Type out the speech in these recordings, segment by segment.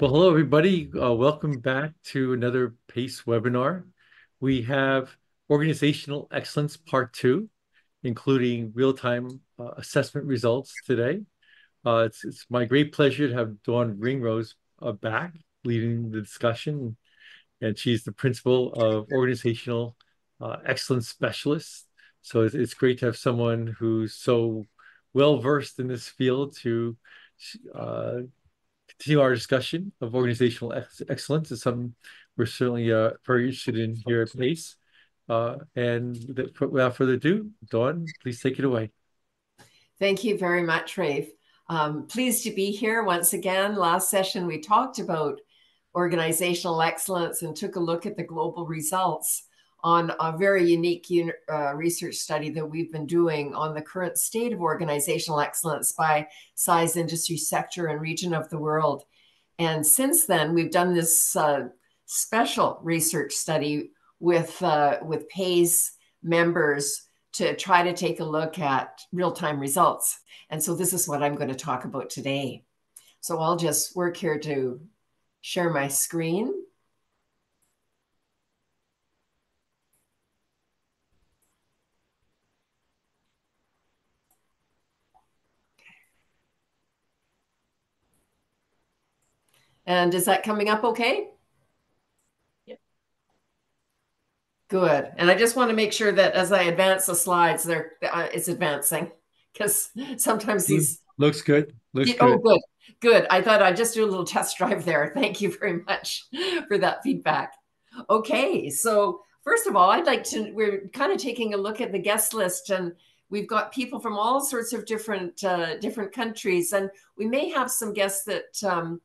Well, hello, everybody. Uh, welcome back to another PACE webinar. We have Organizational Excellence Part 2, including real-time uh, assessment results today. Uh, it's, it's my great pleasure to have Dawn Ringrose uh, back leading the discussion. And she's the principal of Organizational uh, Excellence Specialist. So it's, it's great to have someone who's so well-versed in this field to uh, continue our discussion of organizational ex excellence is something we're certainly uh, very interested in here at PACE. Uh, and without further ado, Dawn, please take it away. Thank you very much, Raef. Um, pleased to be here once again. Last session, we talked about organizational excellence and took a look at the global results on a very unique uh, research study that we've been doing on the current state of organizational excellence by size, industry, sector, and region of the world. And since then, we've done this uh, special research study with, uh, with PACE members to try to take a look at real time results. And so, this is what I'm going to talk about today. So, I'll just work here to share my screen. And is that coming up okay? Yeah. Good. And I just want to make sure that as I advance the slides, they're uh, it's advancing because sometimes these looks good. Looks oh, good. good. Good. I thought I'd just do a little test drive there. Thank you very much for that feedback. Okay. So first of all, I'd like to, we're kind of taking a look at the guest list and we've got people from all sorts of different, uh, different countries. And we may have some guests that, um,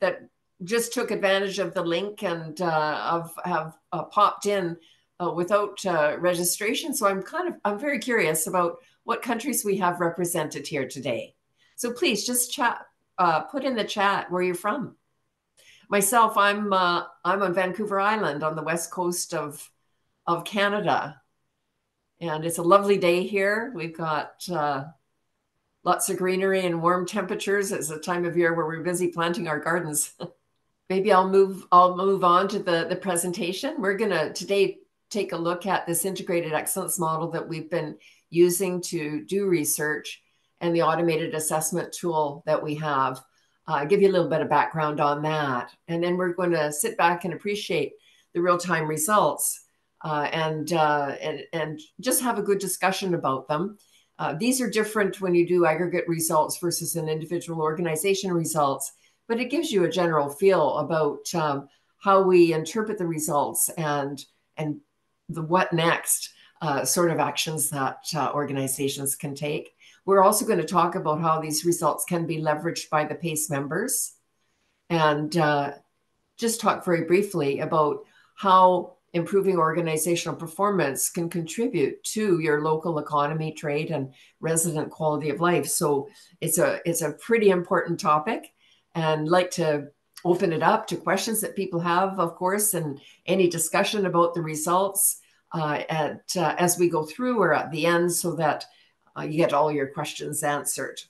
that just took advantage of the link and uh, of, have uh, popped in uh, without uh, registration. So I'm kind of I'm very curious about what countries we have represented here today. So please just chat, put in the chat where you're from. Myself, I'm I'm on Vancouver Island on the west coast of of Canada, and it's a lovely day here. We've got lots of greenery and warm temperatures. It's a time of year where we're busy planting our gardens. Maybe I'll move I'll move on to the, the presentation. We're gonna today take a look at this integrated excellence model that we've been using to do research and the automated assessment tool that we have. Uh, give you a little bit of background on that. And then we're going to sit back and appreciate the real-time results uh, and, uh, and, and just have a good discussion about them. Uh, these are different when you do aggregate results versus an individual organization results, but it gives you a general feel about um, how we interpret the results and and the what next uh, sort of actions that uh, organizations can take. We're also going to talk about how these results can be leveraged by the PACE members, and uh, just talk very briefly about how improving organizational performance can contribute to your local economy, trade, and resident quality of life. So it's a it's a pretty important topic, and like to open it up to questions that people have, of course, and any discussion about the results uh, at uh, as we go through or at the end, so that uh, you get all your questions answered.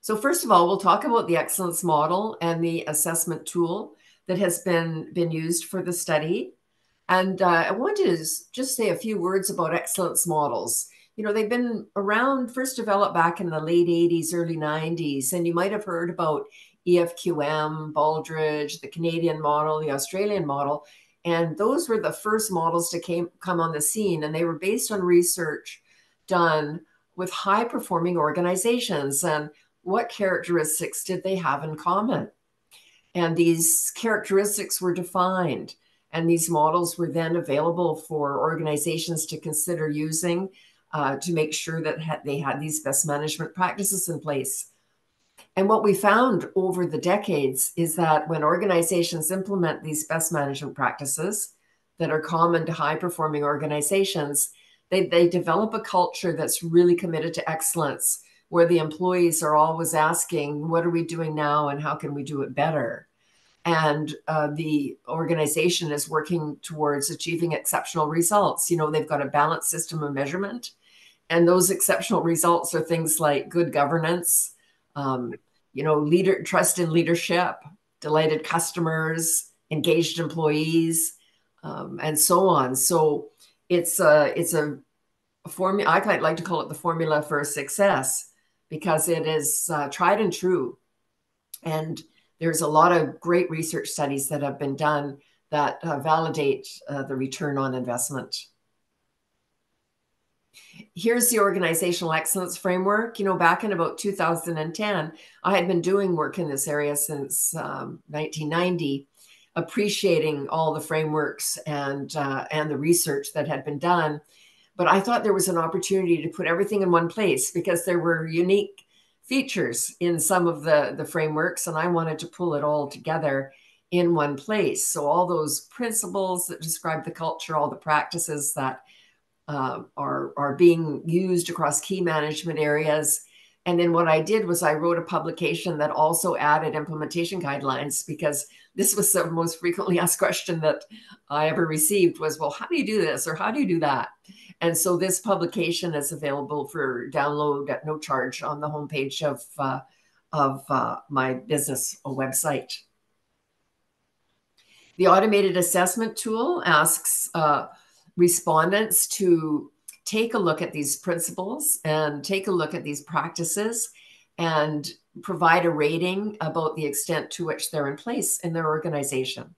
So first of all, we'll talk about the excellence model and the assessment tool that has been been used for the study. And uh, I want to just say a few words about excellence models. You know, they've been around, first developed back in the late 80s, early 90s, and you might have heard about EFQM, Baldrige, the Canadian model, the Australian model. And those were the first models to came, come on the scene, and they were based on research done with high performing organizations. And what characteristics did they have in common? And these characteristics were defined. And these models were then available for organizations to consider using uh, to make sure that they had these best management practices in place. And what we found over the decades is that when organizations implement these best management practices that are common to high performing organizations, they, they develop a culture that's really committed to excellence, where the employees are always asking, What are we doing now and how can we do it better? And uh, the organization is working towards achieving exceptional results. You know, they've got a balanced system of measurement, and those exceptional results are things like good governance, um, you know, leader trust in leadership, delighted customers, engaged employees, um, and so on. So it's a it's a, formula. I like to call it the formula for success because it is uh, tried and true, and there's a lot of great research studies that have been done that uh, validate uh, the return on investment. Here's the organizational excellence framework. You know, back in about 2010, I had been doing work in this area since um, 1990, appreciating all the frameworks and uh, and the research that had been done. But I thought there was an opportunity to put everything in one place because there were unique features in some of the the frameworks, and I wanted to pull it all together in one place. So all those principles that describe the culture, all the practices that uh, are are being used across key management areas. And then what I did was I wrote a publication that also added implementation guidelines because this was the most frequently asked question that I ever received was, well, how do you do this or how do you do that? And so this publication is available for download at no charge on the homepage of uh, of uh, my business website. The automated assessment tool asks uh, respondents to take a look at these principles and take a look at these practices and provide a rating about the extent to which they're in place in their organization.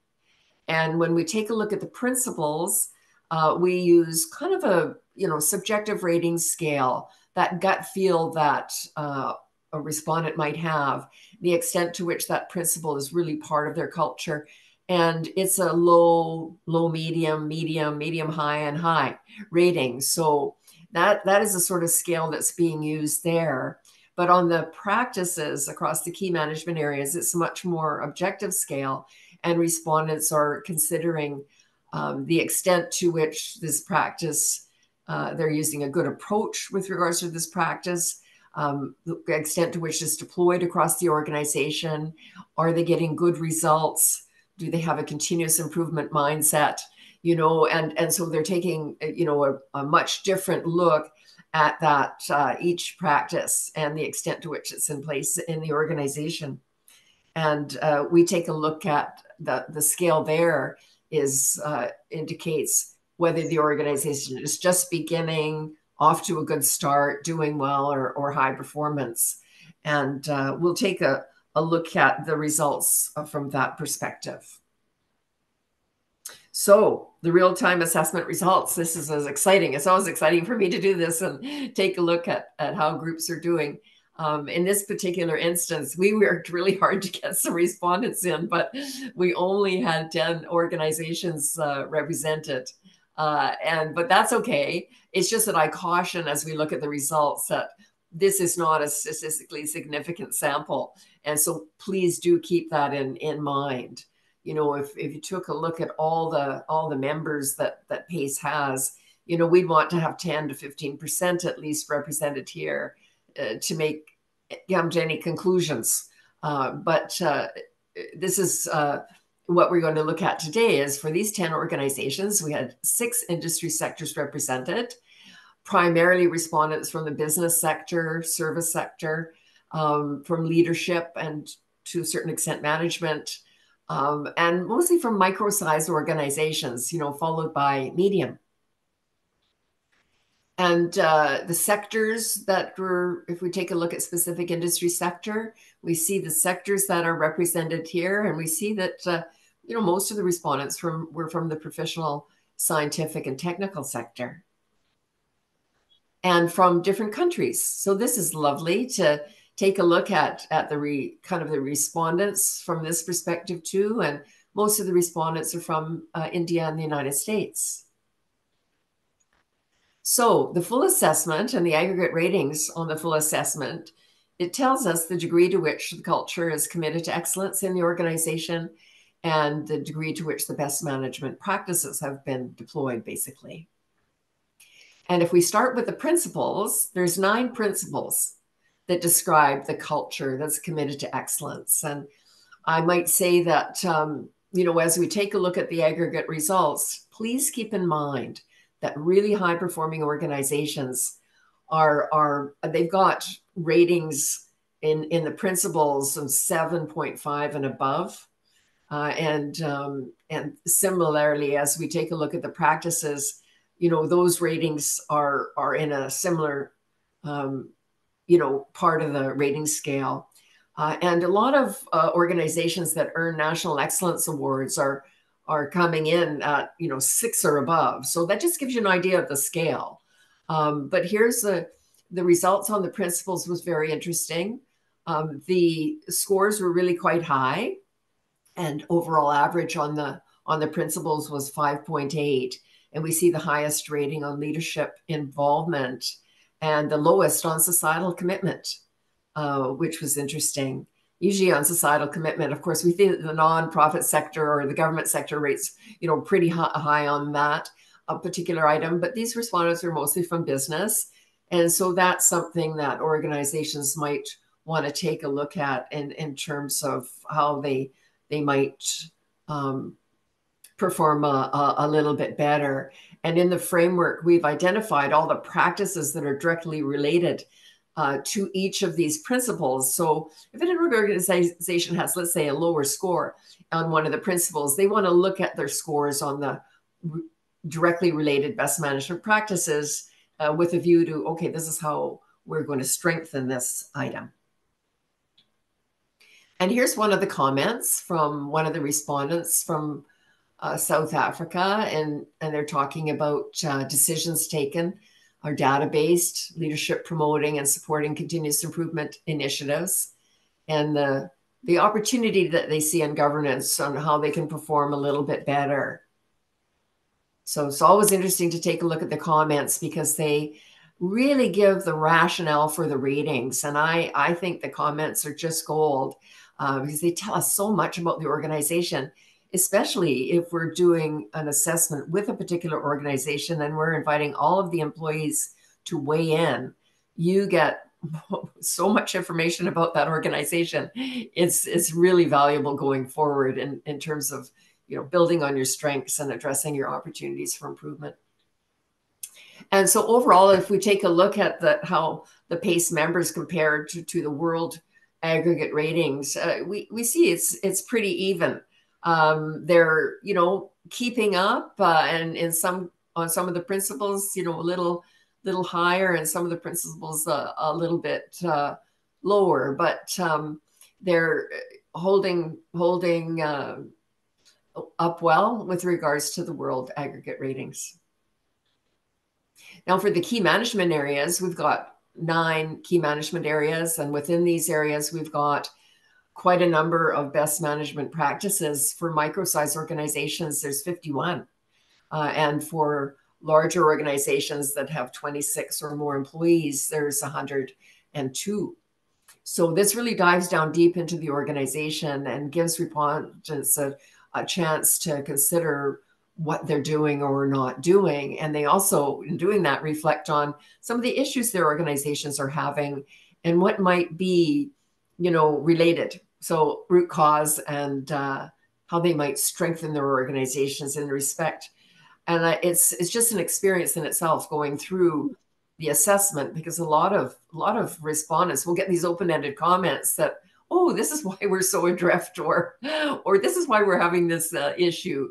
And when we take a look at the principles, uh, we use kind of a you know subjective rating scale, that gut feel that uh, a respondent might have, the extent to which that principle is really part of their culture, and it's a low low medium medium medium high and high rating. So that that is the sort of scale that's being used there. But on the practices across the key management areas it's a much more objective scale and respondents are considering um, the extent to which this practice uh, they're using a good approach with regards to this practice um, the extent to which it's deployed across the organization. Are they getting good results do they have a continuous improvement mindset you know? And and so they're taking uh, you know a, a much different look at that uh, each practice and the extent to which it's in place in the organization. And uh, we take a look at the the scale there is uh, indicates whether the organization is just beginning off to a good start doing well or, or high performance. And uh, we'll take a, a look at the results uh, from that perspective. So the real-time assessment results, this is as exciting. It's always exciting for me to do this and take a look at, at how groups are doing. Um, in this particular instance, we worked really hard to get some respondents in, but we only had 10 organizations uh, represented. Uh, and but that's okay. It's just that I caution as we look at the results that this is not a statistically significant sample. And so please do keep that in, in mind. You know, if, if you took a look at all the all the members that that PACE has, you know, we'd want to have 10 to 15% at least represented here uh, to make come to any conclusions. Uh, but uh, this is uh, what we're going to look at today is for these 10 organizations, we had six industry sectors represented primarily respondents from the business sector, service sector, um, from leadership, and to a certain extent, management, um, and mostly from micro-sized organizations, you know, followed by medium. And uh, the sectors that were, if we take a look at specific industry sector, we see the sectors that are represented here, and we see that, uh, you know, most of the respondents from were from the professional, scientific, and technical sector and from different countries. So this is lovely to take a look at at the re, kind of the respondents from this perspective too. And most of the respondents are from uh, India and the United States. So the full assessment and the aggregate ratings on the full assessment, it tells us the degree to which the culture is committed to excellence in the organization and the degree to which the best management practices have been deployed, basically. And if we start with the principles, there's nine principles that describe the culture that's committed to excellence. And I might say that, um, you know, as we take a look at the aggregate results, please keep in mind that really high performing organizations are, are they've got ratings in in the principles of 7.5 and above. Uh, and um, and similarly, as we take a look at the practices, you know those ratings are are in a similar um, you know part of the rating scale. Uh, and a lot of uh, organizations that earn national excellence awards are are coming in at you know six or above. So that just gives you an idea of the scale. Um, but here's the the results on the principles was very interesting. Um, the scores were really quite high, and overall average on the on the principles was 5.8 and we see the highest rating on leadership involvement and the lowest on societal commitment uh, which was interesting usually on societal commitment of course we think the nonprofit sector or the government sector rates you know pretty high on that a particular item but these respondents are mostly from business and so that's something that organizations might want to take a look at in, in terms of how they they might um, perform a, a, a, little bit better. And in the framework, we've identified all the practices that are directly related uh, to each of these principles. So if an organization has, let's say, a lower score on one of the principles, they want to look at their scores on the directly related best management practices uh, with a view to, okay, this is how we're going to strengthen this item. And here's one of the comments from one of the respondents from uh, South Africa, and, and they're talking about uh, decisions taken, our data based leadership promoting and supporting continuous improvement initiatives, and the, the opportunity that they see in governance on how they can perform a little bit better. So it's always interesting to take a look at the comments because they really give the rationale for the ratings. And I, I think the comments are just gold uh, because they tell us so much about the organization, especially if we're doing an assessment with a particular organization and we're inviting all of the employees to weigh in. You get so much information about that organization. It's it's really valuable going forward in, in terms of you know building on your strengths and addressing your opportunities for improvement. And so overall, if we take a look at the how the PACE members compared to, to the world aggregate ratings, uh, we we see it's it's pretty even. Um, they're you know keeping up, uh, and in some on some of the principles, you know, a little little higher, and some of the principles uh, a little bit uh, lower, but um, they're holding holding uh, up well with regards to the world aggregate ratings. Now, for the key management areas, we've got nine key management areas. And within these areas, we've got quite a number of best management practices. For micro sized organizations, there's 51. Uh, and for larger organizations that have 26 or more employees, there's 102. So this really dives down deep into the organization and gives respondents a, a chance to consider what they're doing or not doing. And they also, in doing that, reflect on some of the issues their organizations are having and what might be, you know, related. So, root cause and uh, how they might strengthen their organizations in respect. And uh, it's it's just an experience in itself going through the assessment because a lot of a lot of respondents will get these open-ended comments that oh, this is why we're so adrift, or or this is why we're having this uh, issue,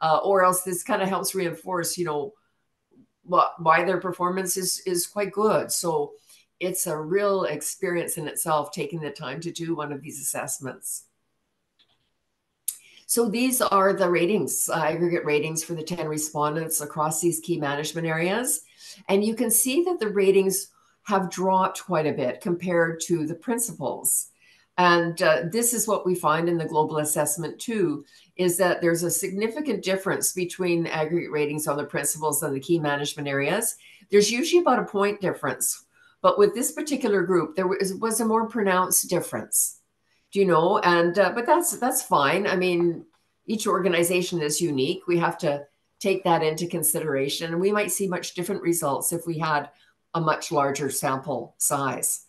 uh, or else this kind of helps reinforce, you know, why their performance is is quite good. So it's a real experience in itself taking the time to do one of these assessments. So these are the ratings, uh, aggregate ratings for the 10 respondents across these key management areas. And you can see that the ratings have dropped quite a bit compared to the principles. And uh, this is what we find in the global assessment too, is that there's a significant difference between aggregate ratings on the principles and the key management areas. There's usually about a point difference, but with this particular group, there was, was a more pronounced difference. Do you know? And uh, but that's that's fine. I mean, each organization is unique. We have to take that into consideration, and we might see much different results if we had a much larger sample size.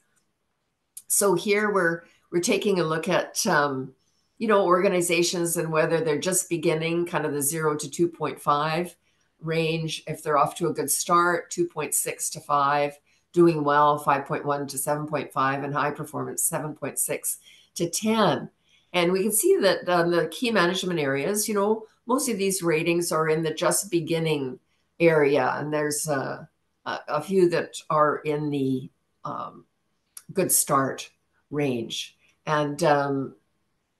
So here we're we're taking a look at um, you know organizations and whether they're just beginning kind of the 0 to 2.5 range if they're off to a good start 2.6 to 5 doing well 5.1 to 7.5 and high performance 7.6 to 10 and we can see that um, the key management areas you know most of these ratings are in the just beginning area and there's a, a few that are in the um, good start range. And um,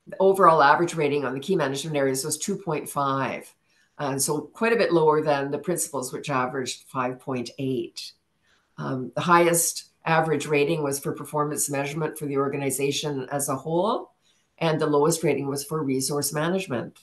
the overall average rating on the key management areas was 2.5 and so quite a bit lower than the principles which averaged 5.8 um, the highest average rating was for performance measurement for the organization as a whole, and the lowest rating was for resource management.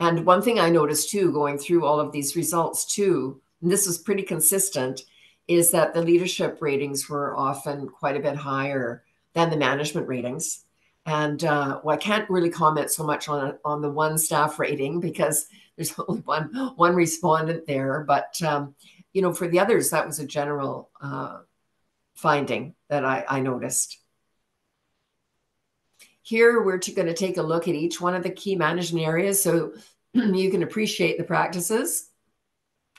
And one thing I noticed too, going through all of these results too, and this was pretty consistent, is that the leadership ratings were often quite a bit higher than the management ratings. And uh, well, I can't really comment so much on on the one staff rating because there's only one one respondent there. But um, you know, for the others, that was a general uh, finding that I, I noticed. Here, we're going to take a look at each one of the key management areas so you can appreciate the practices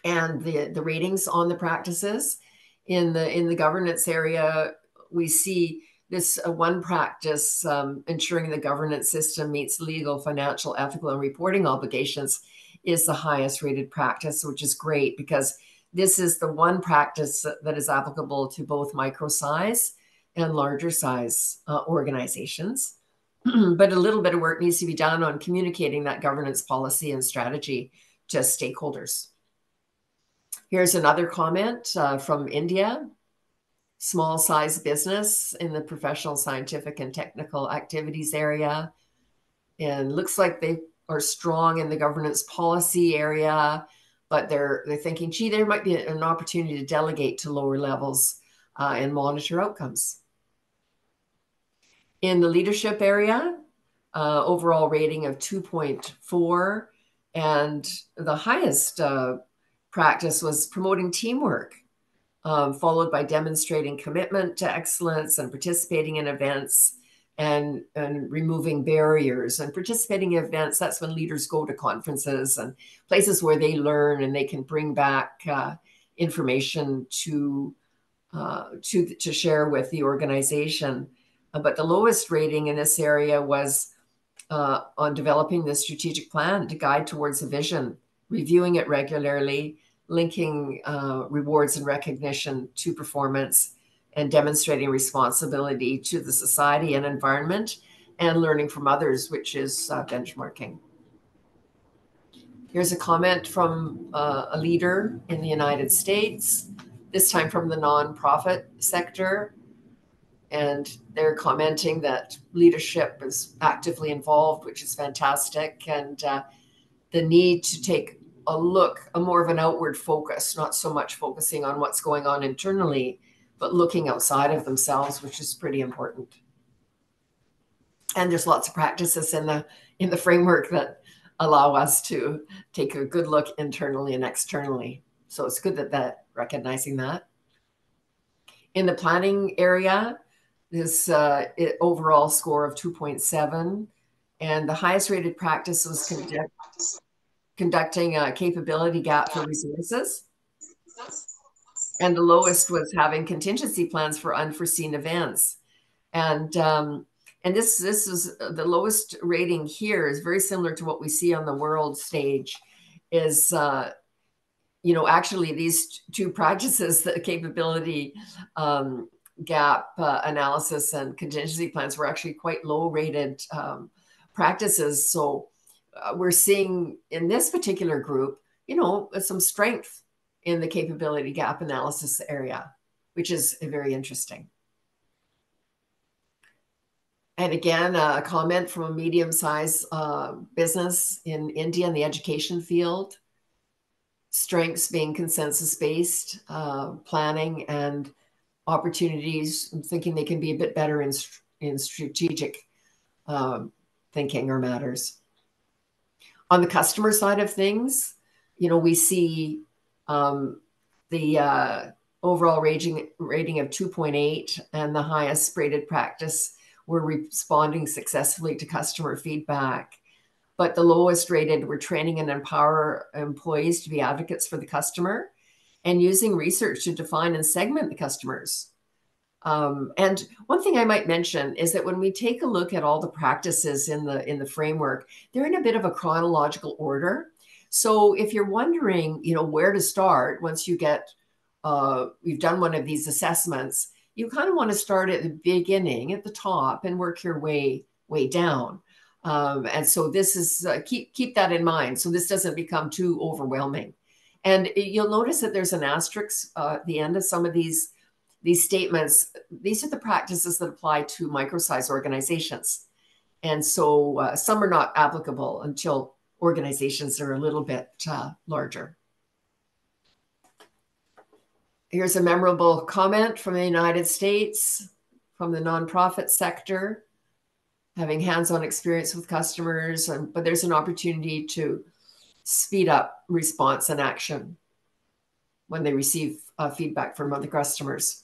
and the, the ratings on the practices. In the, in the governance area, we see this uh, one practice um, ensuring the governance system meets legal, financial, ethical, and reporting obligations is the highest rated practice, which is great because this is the one practice that is applicable to both micro size and larger size uh, organizations. but a little bit of work needs to be done on communicating that governance policy and strategy to stakeholders. Here's another comment uh, from India. Small size business in the professional, scientific, and technical activities area. And looks like they are strong in the governance policy area but they're they're thinking, gee, there might be an opportunity to delegate to lower levels uh, and monitor outcomes. In the leadership area, uh, overall rating of 2.4, and the highest uh, practice was promoting teamwork, um, followed by demonstrating commitment to excellence and participating in events and and removing barriers and participating in events that's when leaders go to conferences and places where they learn and they can bring back uh, information to uh, to to share with the organization. Uh, but the lowest rating in this area was uh, on developing the strategic plan to guide towards a vision reviewing it regularly linking uh, rewards and recognition to performance and demonstrating responsibility to the society and environment and learning from others, which is uh, benchmarking. Here's a comment from uh, a leader in the United States, this time from the nonprofit sector. And they're commenting that leadership is actively involved, which is fantastic. And uh, the need to take a look, a more of an outward focus, not so much focusing on what's going on internally, but looking outside of themselves, which is pretty important. And there's lots of practices in the in the framework that allow us to take a good look internally and externally. So it's good that that recognizing that. In the planning area, this uh, overall score of 2.7, and the highest rated practice was conduct, conducting a capability gap for resources and the lowest was having contingency plans for unforeseen events. And um, and this this is the lowest rating here is very similar to what we see on the world stage is uh, you know actually these two practices the capability um, gap uh, analysis and contingency plans were actually quite low rated um, practices. So uh, we're seeing in this particular group you know some strength in the capability gap analysis area, which is very interesting. And again, a comment from a medium sized uh, business in India in the education field. Strengths being consensus based uh, planning and opportunities. I'm thinking they can be a bit better in, in strategic um, thinking or matters. On the customer side of things, you know, we see um, the uh, overall rating, rating of 2.8 and the highest rated practice were responding successfully to customer feedback. But the lowest rated were training and empower employees to be advocates for the customer and using research to define and segment the customers. Um, and one thing I might mention is that when we take a look at all the practices in the in the framework, they're in a bit of a chronological order. So if you're wondering, you know, where to start once you get uh, you've done one of these assessments, you kind of want to start at the beginning, at the top, and work your way way down. Um, and so this is uh, keep keep that in mind. So this doesn't become too overwhelming. And you'll notice that there's an asterisk uh, at the end of some of these these statements. These are the practices that apply to micro-size organizations, and so uh, some are not applicable until organizations are a little bit uh, larger. Here's a memorable comment from the United States, from the nonprofit sector having hands-on experience with customers, and, but there's an opportunity to speed up response and action when they receive uh, feedback from other customers.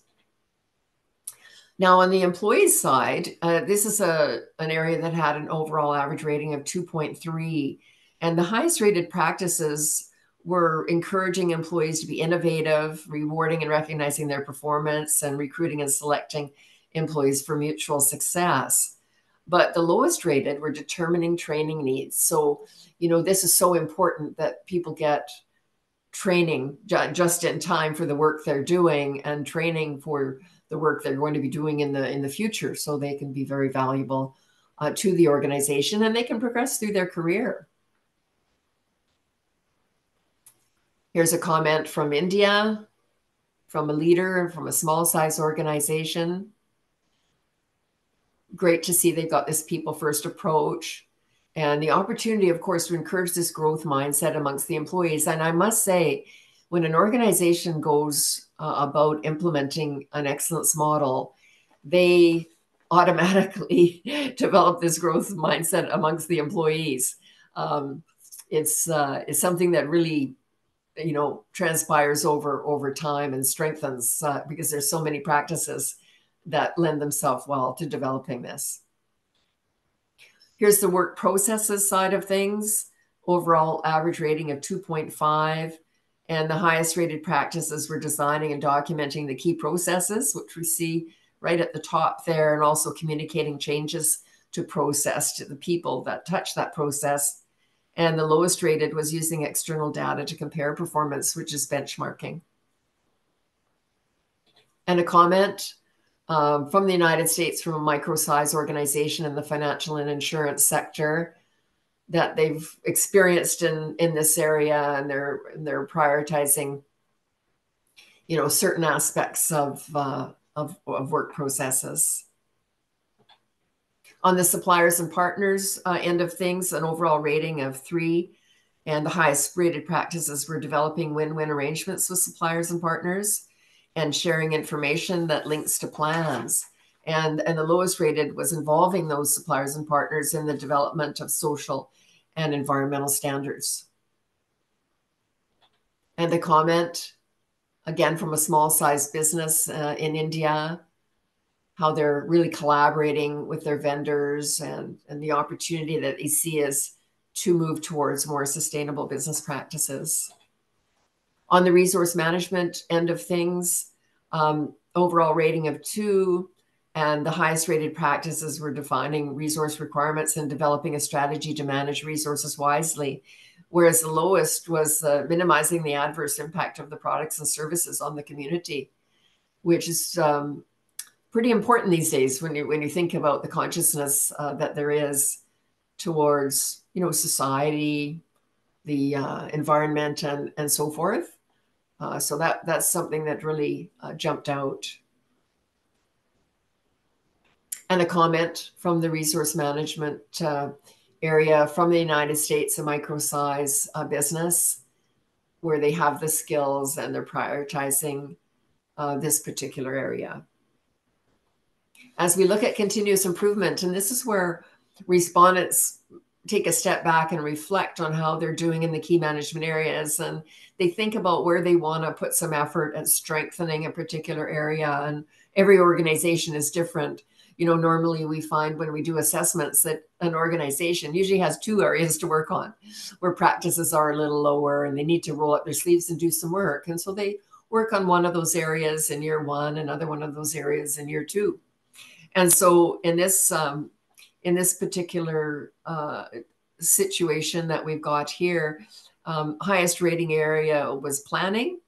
Now, on the employees side, uh, this is a, an area that had an overall average rating of 2.3, and the highest rated practices were encouraging employees to be innovative, rewarding and recognizing their performance, and recruiting and selecting employees for mutual success but the lowest rated were determining training needs. So, you know, this is so important that people get training just in time for the work they're doing and training for the work they're going to be doing in the in the future so they can be very valuable uh, to the organization and they can progress through their career. Here's a comment from India, from a leader and from a small size organization great to see they've got this people first approach and the opportunity, of course, to encourage this growth mindset amongst the employees. And I must say, when an organization goes uh, about implementing an excellence model, they automatically develop this growth mindset amongst the employees. Um, it's uh, it's something that really you know transpires over over time and strengthens uh, because there's so many practices that lend themselves well to developing this. Here's the work processes side of things. Overall average rating of 2.5. And the highest rated practices were designing and documenting the key processes, which we see right at the top there, and also communicating changes to process to the people that touch that process. And the lowest rated was using external data to compare performance, which is benchmarking. And a comment um, from the United States from a micro size organization in the financial and insurance sector that they've experienced in in this area and they're they're prioritizing you know certain aspects of uh, of, of work processes on the suppliers and partners uh, end of things an overall rating of three and the highest rated practices were developing win-win arrangements with suppliers and partners and sharing information that links to plans. And, and the lowest rated was involving those suppliers and partners in the development of social and environmental standards. And the comment, again, from a small sized business uh, in India, how they're really collaborating with their vendors and, and the opportunity that they see is to move towards more sustainable business practices. On the resource management end of things, um, overall rating of two, and the highest rated practices were defining resource requirements and developing a strategy to manage resources wisely. Whereas the lowest was uh, minimizing the adverse impact of the products and services on the community, which is um, pretty important these days when you when you think about the consciousness uh, that there is towards you know society, the uh, environment, and and so forth. Uh, so that that's something that really uh, jumped out. And a comment from the resource management uh, area from the United States, a micro size uh, business where they have the skills and they're prioritizing this particular area. As we look at continuous improvement, and this is where respondents take a step back and reflect on how they're doing in the key management areas. And they think about where they want to put some effort at strengthening a particular area. And every organization is different. You know normally we find when we do assessments that an organization usually has two areas to work on where practices are a little lower and they need to roll up their sleeves and do some work. And so they work on one of those areas in year one, another one of those areas in year two. And so in this um, in this particular uh, situation that we've got here, um, highest rating area was planning,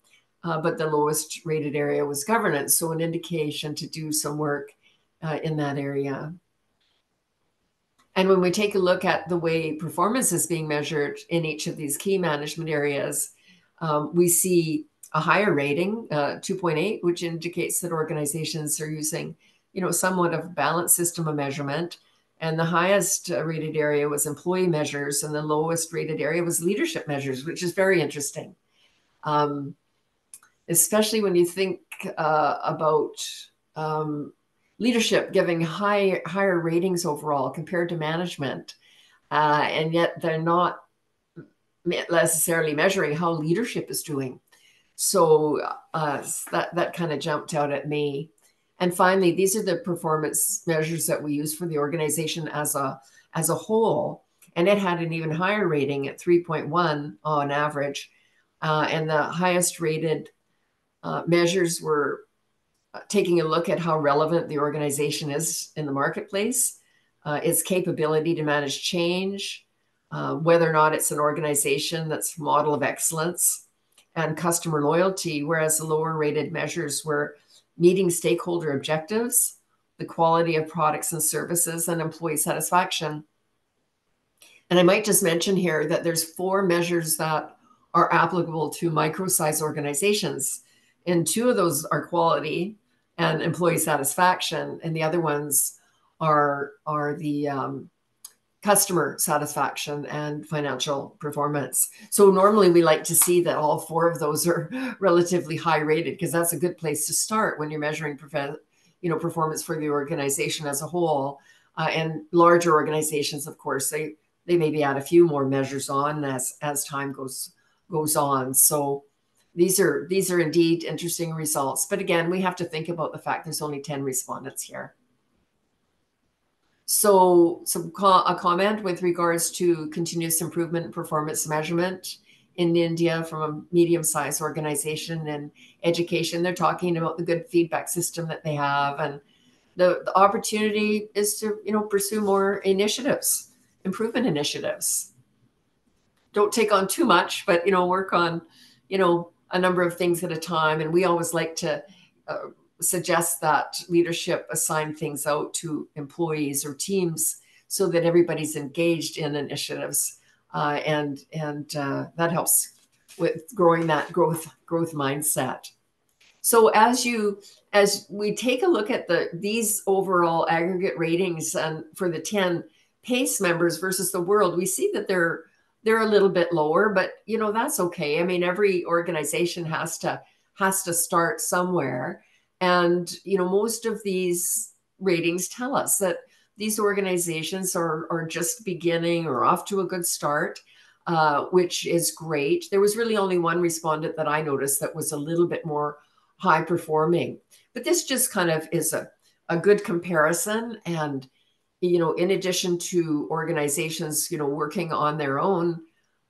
uh, but the lowest rated area was governance. So an indication to do some work uh, in that area. And when we take a look at the way performance is being measured in each of these key management areas, um, we see a higher rating, uh, 2.8, which indicates that organizations are using, you know, somewhat of a balanced system of measurement. And the highest uh, rated area was employee measures, and the lowest rated area was leadership measures, which is very interesting. Um, especially when you think uh, about um, leadership giving high, higher ratings overall compared to management. Uh, and yet they're not necessarily measuring how leadership is doing. So uh, that, that kind of jumped out at me. And finally, these are the performance measures that we use for the organization as a, as a whole. And it had an even higher rating at 3.1 on average. Uh, and the highest rated uh, measures were uh, taking a look at how relevant the organization is in the marketplace, uh, its capability to manage change, uh, whether or not it's an organization that's model of excellence, and customer loyalty, whereas the lower rated measures were meeting stakeholder objectives, the quality of products and services, and employee satisfaction. And I might just mention here that there's four measures that are applicable to micro-size organizations. And two of those are quality, and employee satisfaction, and the other ones are are the um, customer satisfaction and financial performance. So normally we like to see that all four of those are relatively high rated because that's a good place to start when you're measuring you know performance for the organization as a whole. Uh, and larger organizations, of course, they they maybe add a few more measures on as as time goes goes on. So these are these are indeed interesting results. But again, we have to think about the fact there's only 10 respondents here. So some co a comment with regards to continuous improvement performance measurement in India from a medium-sized organization and education. They're talking about the good feedback system that they have and the, the opportunity is to you know pursue more initiatives, improvement initiatives. Don't take on too much, but you know work on you know a number of things at a time. And we always like to uh, suggest that leadership assign things out to employees or teams so that everybody's engaged in initiatives. Uh, and and uh, that helps with growing that growth growth mindset. So as you as we take a look at the these overall aggregate ratings and for the 10 PACE members versus the world, we see that they're they're a little bit lower, but you know that's okay. I mean, every organization has to has to start somewhere, and you know most of these ratings tell us that these organizations are are just beginning or off to a good start, uh, which is great. There was really only one respondent that I noticed that was a little bit more high performing, but this just kind of is a a good comparison and you know, in addition to organizations, you know, working on their own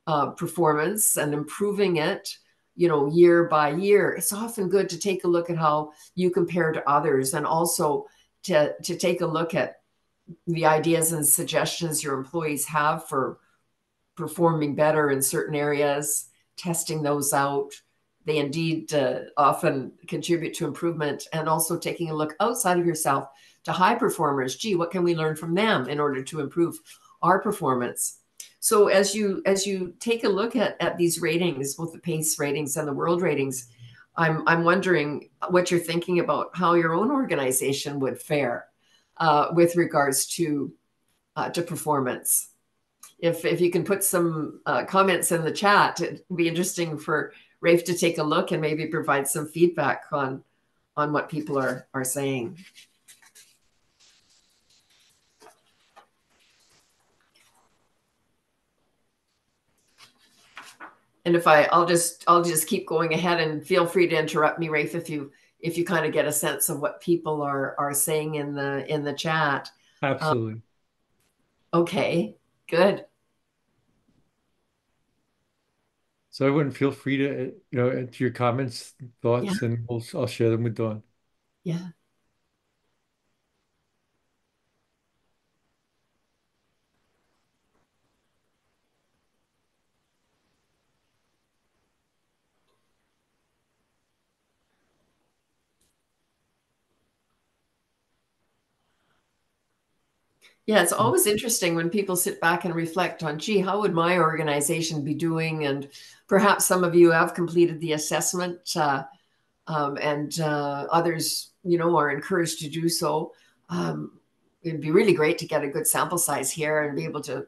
uh, performance and improving it, you know, year by year, it's often good to take a look at how you compare to others and also to, to take a look at the ideas and suggestions your employees have for performing better in certain areas, testing those out. They indeed uh, often contribute to improvement and also taking a look outside of yourself to high performers gee what can we learn from them in order to improve our performance so as you as you take a look at at these ratings both the pace ratings and the world ratings i'm i'm wondering what you're thinking about how your own organization would fare uh, with regards to uh, to performance. If if you can put some uh, comments in the chat it'd be interesting for Raef to take a look and maybe provide some feedback on on what people are are saying and if I, I'll just, I'll just keep going ahead and feel free to interrupt me, Raef, if you, if you kind of get a sense of what people are are saying in the in the chat. Absolutely. Um, okay, good. So everyone feel free to, you know, enter your comments, thoughts, Yeah. and we'll, I'll share them with Dawn. Yeah. Yeah, it's always interesting when people sit back and reflect on, gee, how would my organization be doing? And perhaps some of you have completed the assessment, uh, um, and uh, others, you know, are encouraged to do so. Um, it'd be really great to get a good sample size here and be able to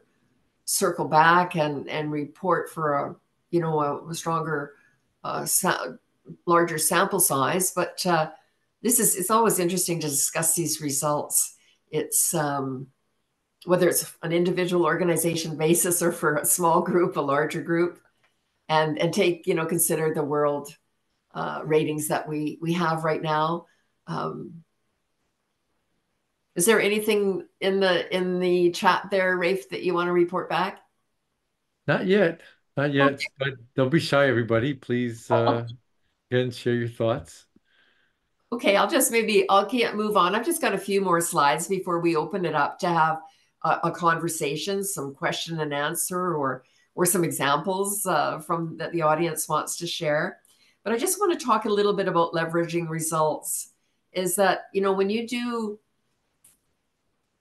circle back and and report for a, you know, a, a stronger, uh, sa- larger sample size. But uh, this is it's always interesting to discuss these results. It's um, whether it's an individual organization basis or for a small group, a larger group, and and take you know consider the world uh, ratings that we we have right now. Um, is there anything in the in the chat there, Raef, that you want to report back? Not yet, not yet, okay. but don't be shy, everybody. Please uh, again share your thoughts. Okay, I'll just maybe I'll can't move on. I've just got a few more slides before we open it up to have a, a conversation, some question and answer, or or some examples uh, from that the audience wants to share. But I just want to talk a little bit about leveraging results. Is that you know when you do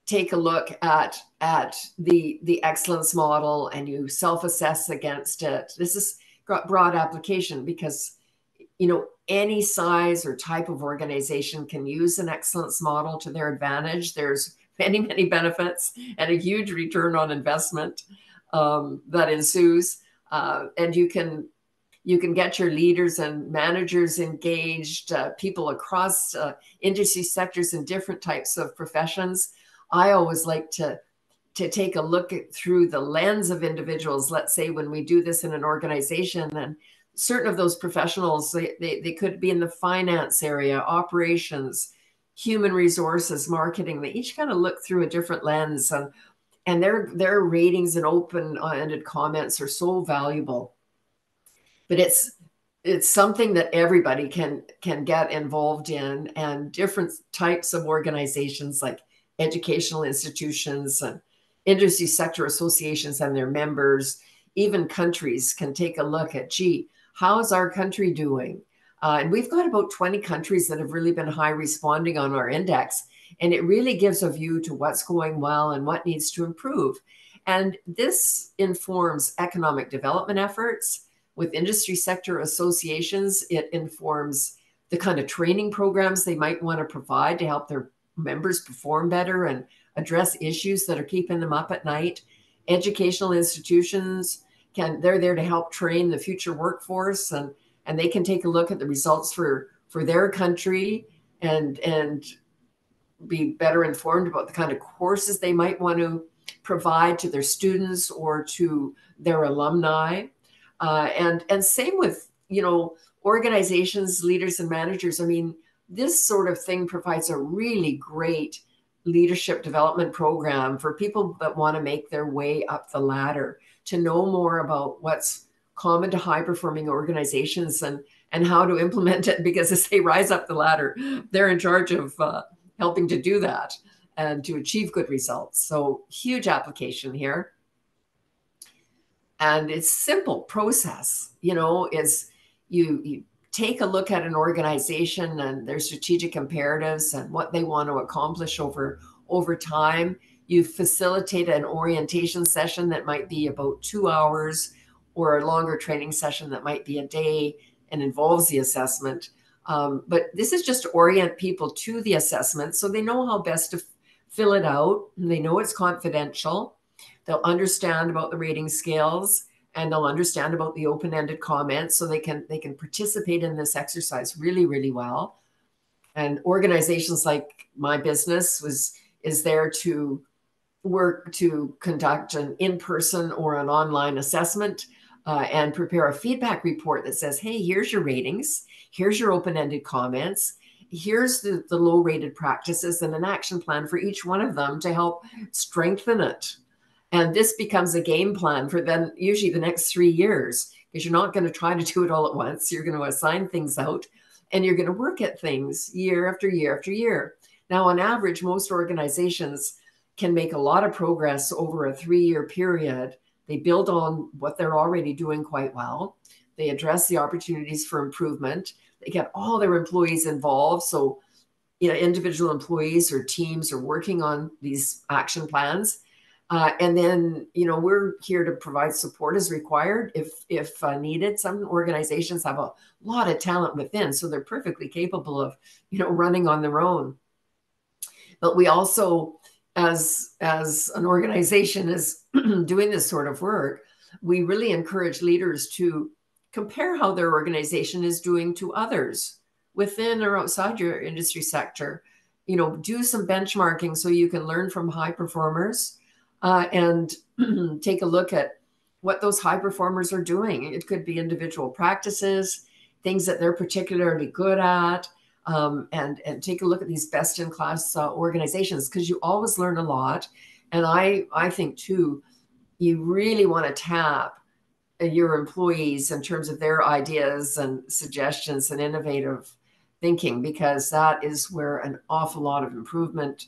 take a look at at the the excellence model and you self-assess against it, this is got broad application because you know any size or type of organization can use an excellence model to their advantage. There's many, many benefits and a huge return on investment um, that ensues. Uh, and you can you can get your leaders and managers engaged, uh, people across uh, industry sectors and different types of professions. I always like to to take a look at, through the lens of individuals. Let's say when we do this in an organization, and certain of those professionals, they, they, they could be in the finance area, operations, human resources, marketing. They each kind of look through a different lens, and and their their ratings and open-ended comments are so valuable. But it's it's something that everybody can can get involved in, and different types of organizations like educational institutions and industry sector associations and their members, even countries can take a look at, gee, how is our country doing? Uh, and we've got about 20 countries that have really been high responding on our index. And it really gives a view to what's going well and what needs to improve. And this informs economic development efforts with industry sector associations. It informs the kind of training programs they might want to provide to help their members perform better and address issues that are keeping them up at night. Educational institutions can, they're there to help train the future workforce and and they can take a look at the results for for their country and and be better informed about the kind of courses they might want to provide to their students or to their alumni. Uh, and and same with you know organizations leaders and managers. I mean this sort of thing provides a really great leadership development program for people that want to make their way up the ladder to know more about what's common to high performing organizations and and how to implement it because as they rise up the ladder they're in charge of uh, helping to do that and to achieve good results. So huge application here. And it's simple process you know is you, you take a look at an organization and their strategic imperatives and what they want to accomplish over over time. You facilitate an orientation session that might be about two hours or a longer training session that might be a day and involves the assessment. Um, but this is just to orient people to the assessment so they know how best to f- fill it out. they know it's confidential. They'll understand about the rating scales and they'll understand about the open-ended comments so they can they can participate in this exercise really really well and organizations like my business was is there to work to conduct an in-person or an online assessment uh, and prepare a feedback report that says, hey, here's your ratings, here's your open ended comments, here's the, the low rated practices, and an action plan for each one of them to help strengthen it. And this becomes a game plan for then usually the next three years because you're not going to try to do it all at once. You're going to assign things out and you're going to work at things year after year after year. Now, on average, most organizations can make a lot of progress over a three year period. They build on what they're already doing quite well. They address the opportunities for improvement. They get all their employees involved. So, you know, individual employees or teams are working on these action plans. Uh, and then, you know, we're here to provide support as required if if uh, needed. Some organizations have a lot of talent within, so they're perfectly capable of, you know, running on their own. But we also, as as an organization, is doing this sort of work. We really encourage leaders to compare how their organization is doing to others within or outside your industry sector. You know, do some benchmarking so you can learn from high performers uh, and take a look at what those high performers are doing. It could be individual practices, things that they're particularly good at, um, and and take a look at these best in class uh, organizations because you always learn a lot. And I I think too, you really want to tap uh, your employees in terms of their ideas and suggestions and innovative thinking because that is where an awful lot of improvement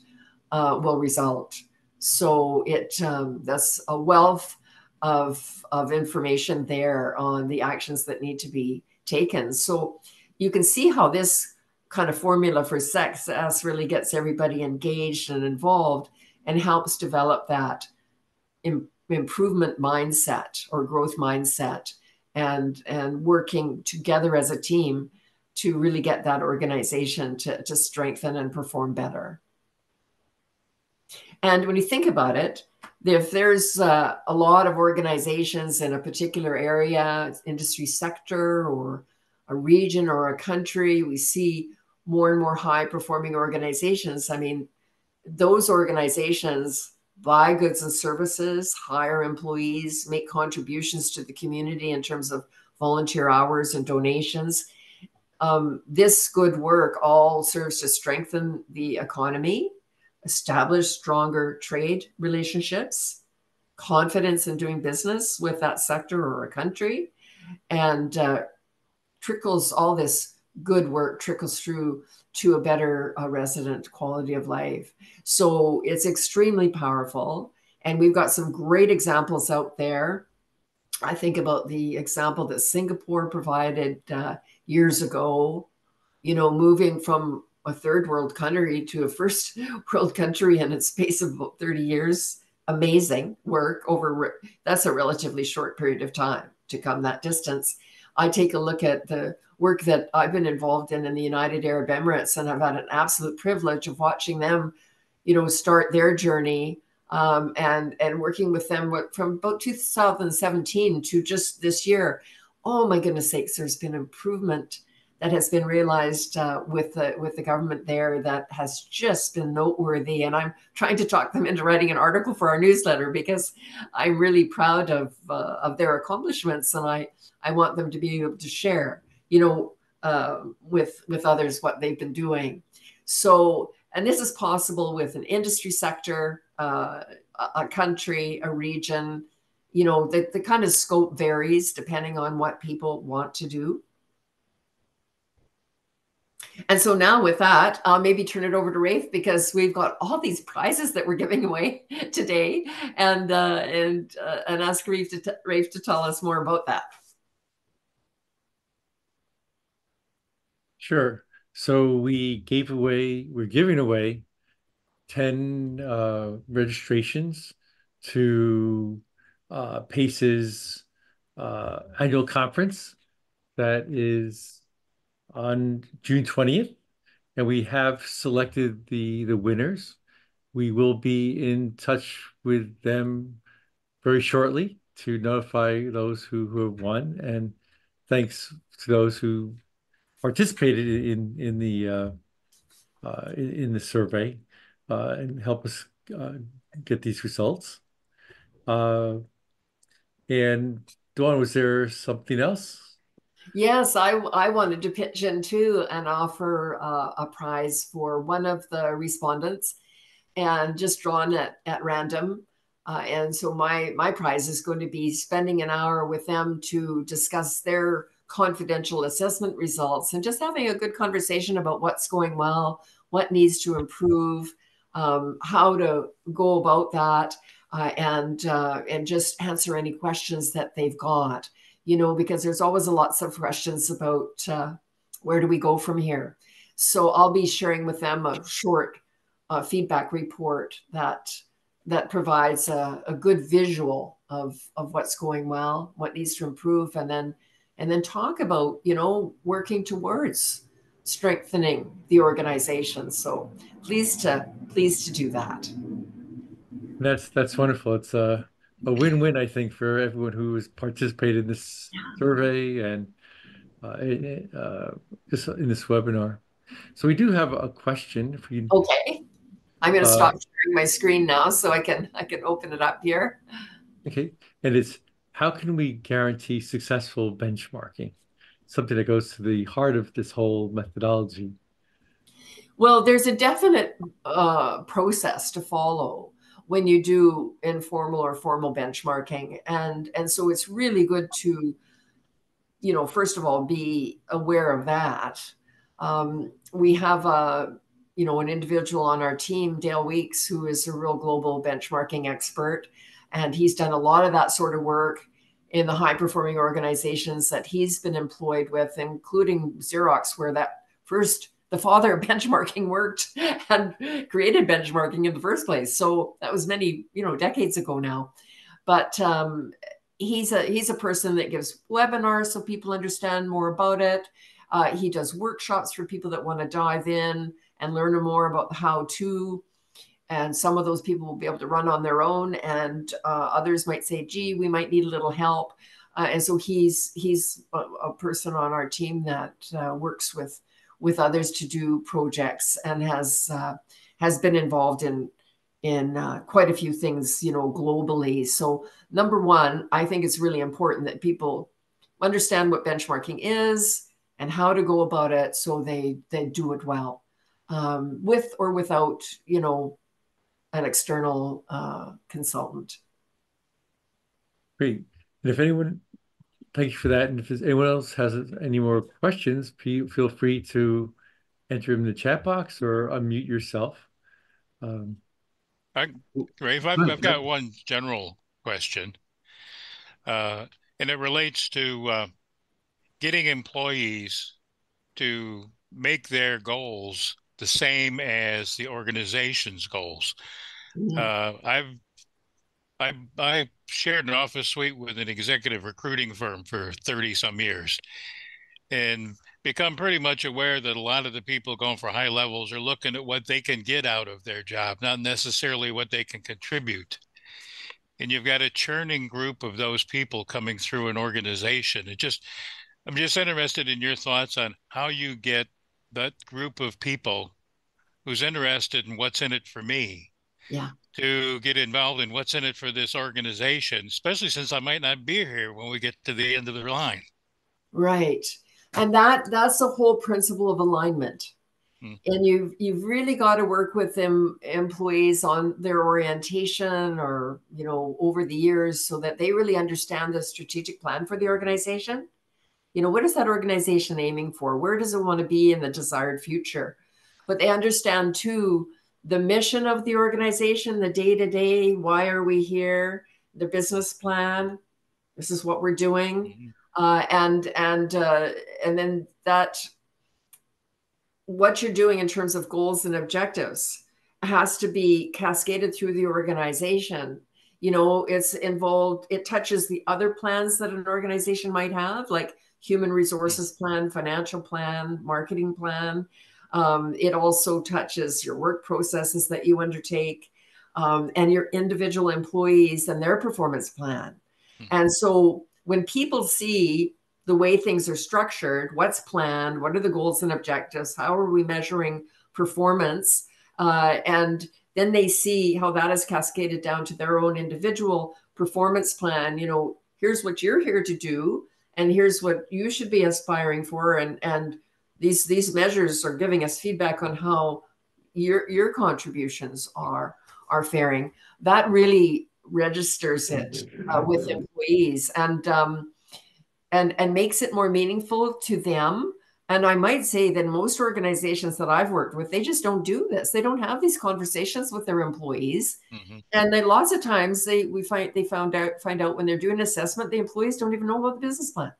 uh, will result. So it um, that's a wealth of of information there on the actions that need to be taken. So you can see how this kind of formula for success really gets everybody engaged and involved and helps develop that Im- improvement mindset or growth mindset and and working together as a team to really get that organization to, to strengthen and perform better. And when you think about it, if there's uh, a lot of organizations in a particular area, industry sector, or a region or a country, we see more and more high performing organizations. I mean, those organizations buy goods and services, hire employees, make contributions to the community in terms of volunteer hours and donations. Um, this good work all serves to strengthen the economy establish stronger trade relationships, confidence in doing business with that sector or a country, and uh, trickles all this good work trickles through to a better uh, resident quality of life. So it's extremely powerful. And we've got some great examples out there. I think about the example that Singapore provided uh, years ago, you know, moving from a third world country to a first world country in a space of about 30 years. Amazing work over that's a relatively short period of time to come that distance. I take a look at the work that I've been involved in in the United Arab Emirates, and I've had an absolute privilege of watching them, you know, start their journey um, and and working with them from about 2017 to just this year. Oh my goodness sakes, there's been improvement that has been realized uh, with the with the government there that has just been noteworthy. And I'm trying to talk them into writing an article for our newsletter because I'm really proud of uh, of their accomplishments, and I I want them to be able to share, you know, uh, with with others what they've been doing. So, and this is possible with an industry sector, uh, a country, a region. You know, the, the kind of scope varies depending on what people want to do. And so now with that, I'll maybe turn it over to Raef because we've got all these prizes that we're giving away today, and uh, and uh, and ask Raef to t- Raef to tell us more about that. Sure. So we gave away, we're giving away 10 uh, registrations to uh, PACE's uh, annual conference that is on June 20th, and we have selected the the winners. We will be in touch with them very shortly to notify those who, who have won. And thanks to those who participated in in the uh, uh, in, the survey uh, and help us uh, get these results. Uh, and Dawn, was there something else? Yes, I, I wanted to pitch in too and offer uh, a prize for one of the respondents and just drawn at, at random. Uh, and so my my prize is going to be spending an hour with them to discuss their confidential assessment results and just having a good conversation about what's going well, what needs to improve, um, how to go about that, uh, and uh, and just answer any questions that they've got. You know, because there's always a lots of questions about uh, where do we go from here. So I'll be sharing with them a short uh, feedback report that that provides a, a good visual of of what's going well, what needs to improve, and then and then talk about you know working towards strengthening the organization. So pleased to pleased to do that. That's that's wonderful. It's a a win-win, I think, for everyone who has participated in this survey and uh, in, uh, this, in this webinar. So we do have a question for you. Okay, I'm going to uh, stop sharing my screen now so I can I can open it up here. Okay, and it's how can we guarantee successful benchmarking? Something that goes to the heart of this whole methodology. Well, there's a definite uh, process to follow when you do informal or formal benchmarking, and and so it's really good to, you know, first of all, be aware of that. Um, we have a you know an individual on our team, Dale Weeks, who is a real global benchmarking expert, and he's done a lot of that sort of work in the high performing organizations that he's been employed with, including Xerox, where that first the father of benchmarking worked and created benchmarking in the first place. So that was many, you know, decades ago now. But um, he's a he's a person that gives webinars so people understand more about it. Uh, he does workshops for people that want to dive in and learn more about how to. And some of those people will be able to run on their own, and uh, others might say, "Gee, we might need a little help." Uh, and so he's he's a, a, person on our team that uh, works with with others to do projects and has uh, has been involved in in uh, quite a few things, you know, globally. So number one, I think it's really important that people understand what benchmarking is and how to go about it, so they they do it well, um, with or without, you know, an external uh, consultant. Great. And if anyone thank you for that. And if anyone else has any more questions, feel free to enter them in the chat box or unmute yourself. Um, I, Raef, I've, I've, got one general question, uh, and it relates to uh, getting employees to make their goals the same as the organization's goals. Uh, I've I I shared an office suite with an executive recruiting firm for 30 some years and become pretty much aware that a lot of the people going for high levels are looking at what they can get out of their job, not necessarily what they can contribute. And you've got a churning group of those people coming through an organization. It just I'm just interested in your thoughts on how you get that group of people who's interested in what's in it for me. Yeah to get involved in what's in it for this organization, especially since I might not be here when we get to the end of the line. Right. And that that's the whole principle of alignment. Hmm. And you've you've really got to work with them employees on their orientation or you know over the years so that they really understand the strategic plan for the organization. You know, what is that organization aiming for? Where does it want to be in the desired future? But they understand too the mission of the organization, the day to day, why are we here, the business plan, this is what we're doing, mm-hmm. uh, and and uh, and then that what you're doing in terms of goals and objectives has to be cascaded through the organization. You know, it's involved. It touches the other plans that an organization might have, like human resources plan, financial plan, marketing plan um, it also touches your work processes that you undertake um, and your individual employees and their performance plan. Mm-hmm. And so when people see the way things are structured, what's planned, what are the goals and objectives, how are we measuring performance, uh, and then they see how that is cascaded down to their own individual performance plan. You know, here's what you're here to do, and here's what you should be aspiring for, and and these these measures are giving us feedback on how your your contributions are are faring that really registers it uh, with employees and um, and and makes it more meaningful to them and I might say that most organizations that I've worked with, they just don't do this. They don't have these conversations with their employees. Mm-hmm. And then lots of times they we find they found out find out when they're doing assessment, the employees don't even know about the business plan.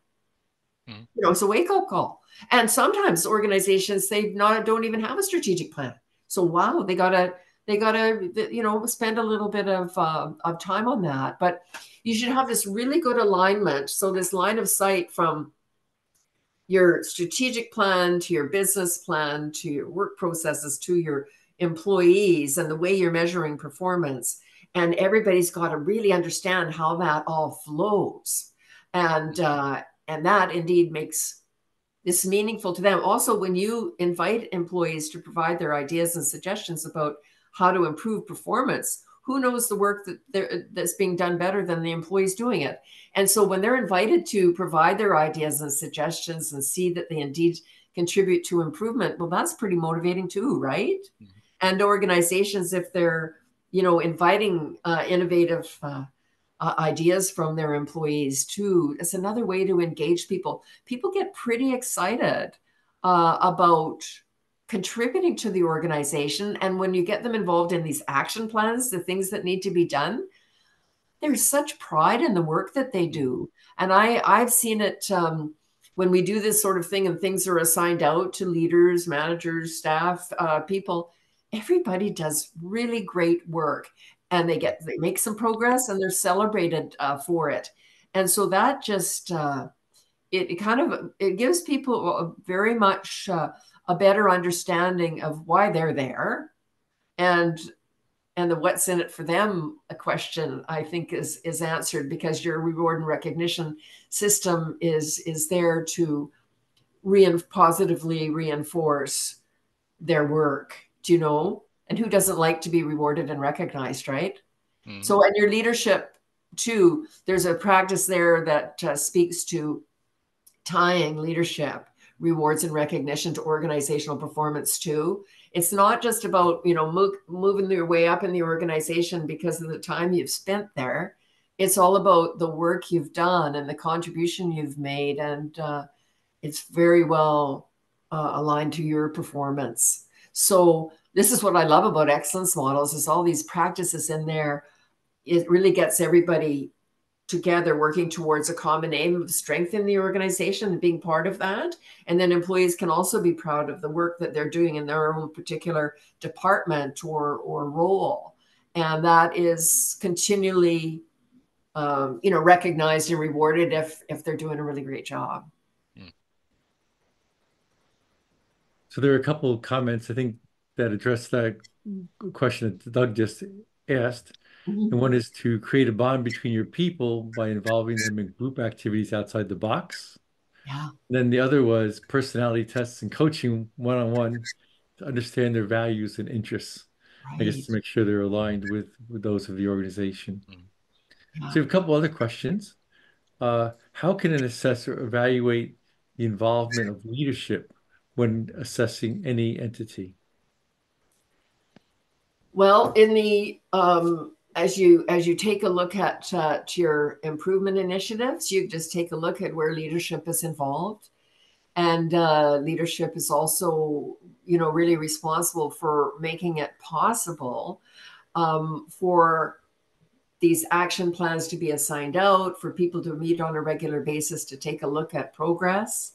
Mm-hmm. You know, it's a wake up call. And sometimes organizations they not don't even have a strategic plan. So wow, they gotta they gotta you know spend a little bit of uh, of time on that. But you should have this really good alignment. So this line of sight from your strategic plan to your business plan to your work processes to your employees and the way you're measuring performance and everybody's got to really understand how that all flows and uh, and that indeed makes this meaningful to them. Also when you invite employees to provide their ideas and suggestions about how to improve performance who knows the work that that's being done better than the employees doing it? And so when they're invited to provide their ideas and suggestions and see that they indeed contribute to improvement well that's pretty motivating too right? Mm-hmm. and organizations if they're you know inviting uh, innovative uh, uh, ideas from their employees too it's another way to engage people people get pretty excited uh, about contributing to the organization. And when you get them involved in these action plans, the things that need to be done, there's such pride in the work that they do. And I, I've seen it um, when we do this sort of thing and things are assigned out to leaders, managers, staff, uh, people. Everybody does really great work, and they get they make some progress, and they're celebrated uh, for it. And so that just uh, it, it, kind of it gives people very much uh, a better understanding of why they're there and and the what's in it for them a question i think is is answered because your reward and recognition system is is there to rein, positively reinforce their work do you know and who doesn't like to be rewarded and recognized right mm-hmm. so and your leadership too there's a practice there that uh, speaks to tying leadership rewards and recognition to organizational performance too. It's not just about, you know, mo- moving your way up in the organization because of the time you've spent there. It's all about the work you've done and the contribution you've made. And uh, it's very well uh, aligned to your performance. So this is what I love about excellence models is all these practices in there. It really gets everybody together working towards a common aim of strength in the organization and being part of that. And then employees can also be proud of the work that they're doing in their own particular department or, or role. And that is continually, um, you know, recognized and rewarded if, if they're doing a really great job. Hmm. So there are a couple of comments I think that address that question that Doug just asked. Mm-hmm. And one is to create a bond between your people by involving them in group activities outside the box. Yeah. And then the other was personality tests and coaching one on one to understand their values and interests. Right. I guess to make sure they're aligned with, with those of the organization. Mm-hmm. Yeah. So, a couple other questions. Uh, how can an assessor evaluate the involvement of leadership when assessing any entity? Well, in the um, as you as you take a look at uh, your improvement initiatives, you just take a look at where leadership is involved, and uh, leadership is also you know really responsible for making it possible um, for these action plans to be assigned out, for people to meet on a regular basis to take a look at progress.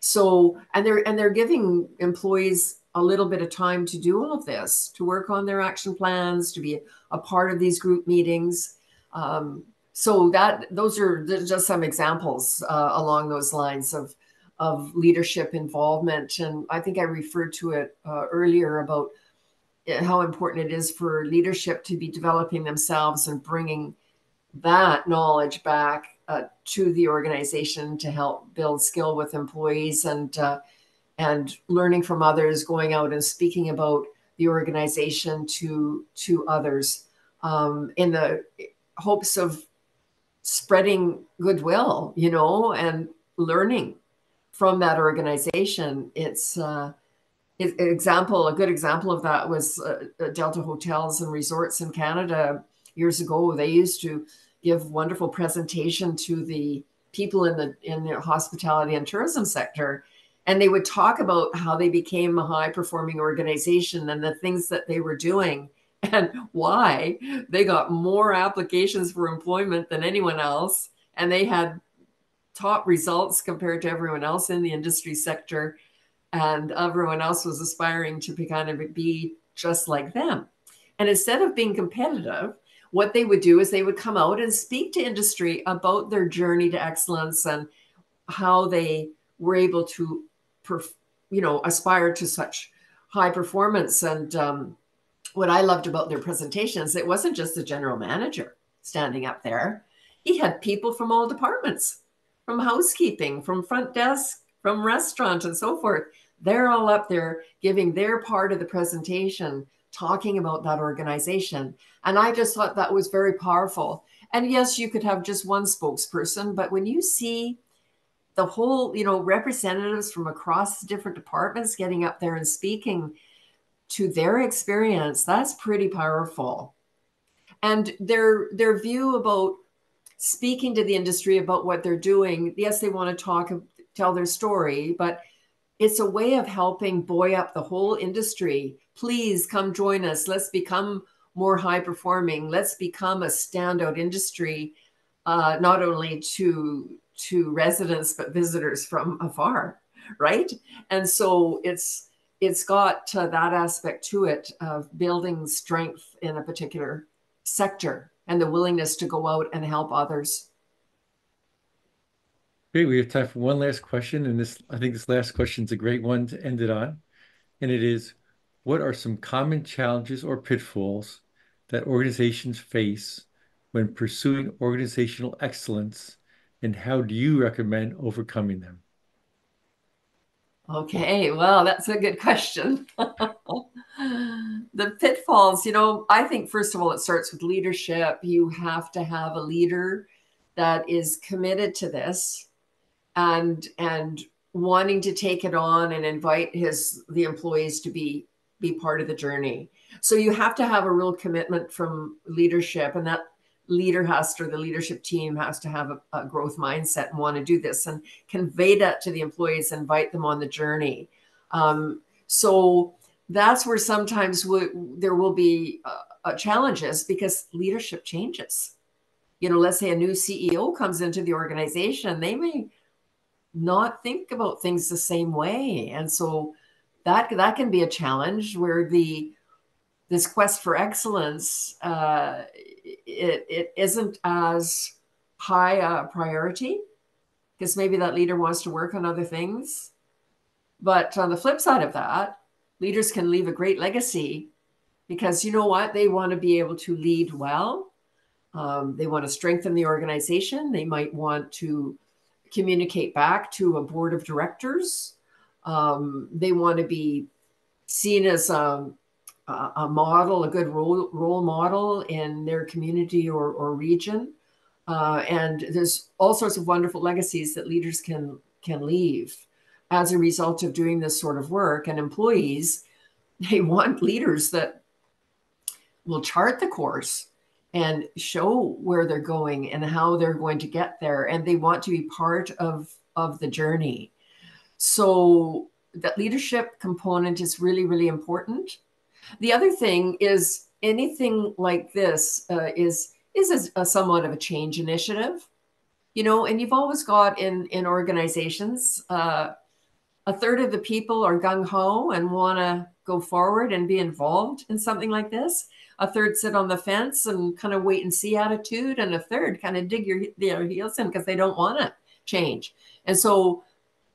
So and they're and they're giving employees a little bit of time to do all of this, to work on their action plans, to be a part of these group meetings. Um, so that those are just some examples uh, along those lines of of leadership involvement. And I think I referred to it uh, earlier about uh, how important it is for leadership to be developing themselves and bringing that knowledge back uh, to the organization to help build skill with employees and uh, and learning from others, going out and speaking about the organization to to others um, in the hopes of spreading goodwill, you know, and learning from that organization. It's uh, an example, a good example of that was uh, Delta Hotels and Resorts in Canada years ago, they used to give wonderful presentation to the people in the in the hospitality and tourism sector and they would talk about how they became a high performing organization and the things that they were doing and why they got more applications for employment than anyone else. And they had top results compared to everyone else in the industry sector. And everyone else was aspiring to be kind of be just like them. And instead of being competitive what they would do is they would come out and speak to industry about their journey to excellence and how they were able to you know aspire to such high performance. And um, what i loved about their presentations it wasn't just the general manager standing up there. He had people from all departments from housekeeping from front desk from restaurant and so forth. They're all up there giving their part of the presentation talking about that organization. And i just thought that was very powerful. And yes you could have just one spokesperson but when you see the whole, you know, representatives from across different departments getting up there and speaking to their experience, that's pretty powerful. And their their view about speaking to the industry about what they're doing, yes, they want to talk, tell their story, but it's a way of helping buoy up the whole industry. Please come join us. Let's become more high performing. Let's become a standout industry, uh, not only to to residents but visitors from afar right? And so it's it's got uh, that aspect to it of building strength in a particular sector and the willingness to go out and help others. Great. We have time for one last question and this i think this last question is a great one to end it on and it is what are some common challenges or pitfalls that organizations face when pursuing organizational excellence and how do you recommend overcoming them? Okay, well, that's a good question. the pitfalls, you know, I think first of all, it starts with leadership. You have to have a leader that is committed to this and and wanting to take it on and invite his the employees to be be part of the journey. So you have to have a real commitment from leadership and that leader has to, or the leadership team has to have a, a growth mindset and want to do this and convey that to the employees, invite them on the journey. Um, so that's where sometimes we, there will be uh, uh, challenges because leadership changes. You know, let's say a new CEO comes into the organization, they may not think about things the same way, and so that that can be a challenge where the this quest for excellence uh, it, it isn't as high a priority because maybe that leader wants to work on other things. But on the flip side of that, leaders can leave a great legacy because you know what? They want to be able to lead well. Um, they want to strengthen the organization. They might want to communicate back to a board of directors. Um, they want to be seen as a, a model, a good role, role model in their community or, or region. Uh, and there's all sorts of wonderful legacies that leaders can can leave as a result of doing this sort of work. And employees, they want leaders that will chart the course and show where they're going and how they're going to get there. And they want to be part of, of the journey. So that leadership component is really, really important. The other thing is anything like this uh, is is a, a somewhat of a change initiative, you know, and you've always got in in organizations uh, a third of the people are gung ho and want to go forward and be involved in something like this. A third sit on the fence and kind of wait and see attitude, and a third kind of dig your their heels in because they don't want to change. And so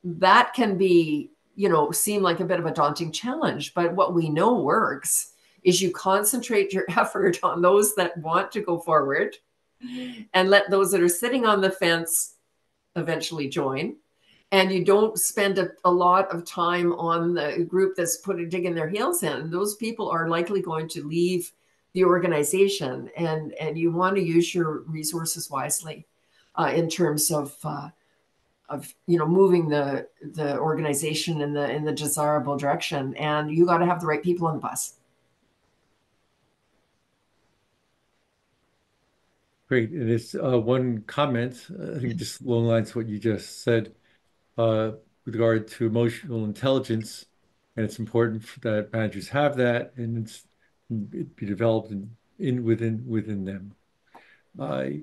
that can be you know, seem like a bit of a daunting challenge. But what we know works is you concentrate your effort on those that want to go forward and let those that are sitting on the fence eventually join. And you don't spend a, a lot of time on the group that's putting digging their heels in. Those people are likely going to leave the organization, and and you want to use your resources wisely uh, in terms of uh, of you know moving the the organization in the in the desirable direction and you got to have the right people on the bus Great. And it's uh, one comment, I think just along the lines of what you just said, uh, with regard to emotional intelligence, and it's important that managers have that and it's it be developed in, in within within them. I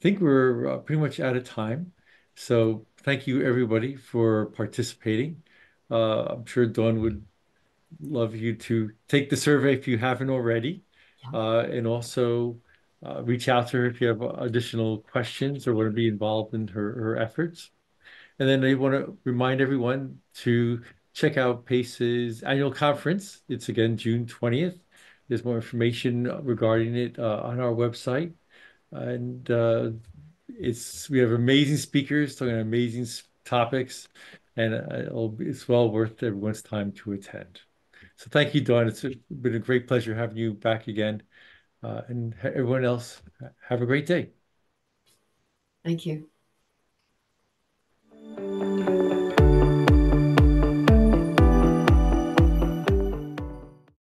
think we're uh, pretty much out of time. So thank you everybody for participating. Uh, I'm sure Dawn would love you to take the survey if you haven't already, yeah. uh, and also uh, reach out to her if you have additional questions or want to be involved in her, her efforts. And then I want to remind everyone to check out PACE's annual conference. It's again June 20th. There's more information regarding it uh, on our website. And uh, it's we have amazing speakers talking amazing topics, and uh, it's well worth everyone's time to attend. So thank you, Dawn. It's been a great pleasure having you back again. Uh, and everyone else, have a great day. Thank you.